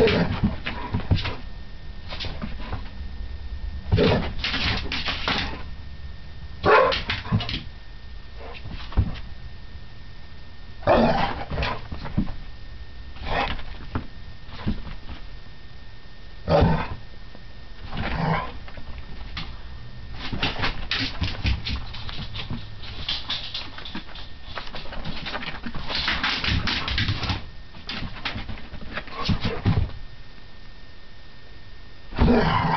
Uh-huh. Yeah.